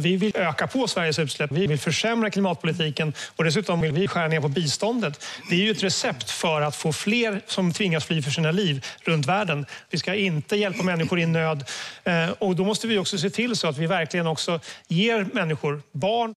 Vi vill öka på Sveriges utsläpp, vi vill försämra klimatpolitiken och dessutom vill vi skära ner på biståndet. Det är ju ett recept för att få fler som tvingas fly för sina liv runt världen. Vi ska inte hjälpa människor i nöd eh, och då måste vi också se till så att vi verkligen också ger människor, barn